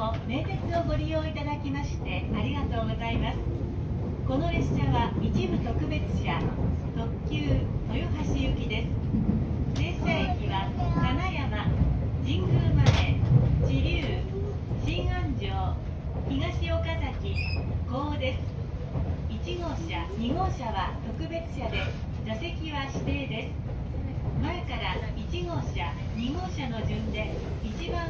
も名鉄をご利用いただきましてありがとうございます。この列車は一部特別車特急豊橋行きです。停車駅は金山神宮前知立新安城東岡崎甲です。1号車2号車は特別車で座席は指定です。前から1号車2号車の順で一番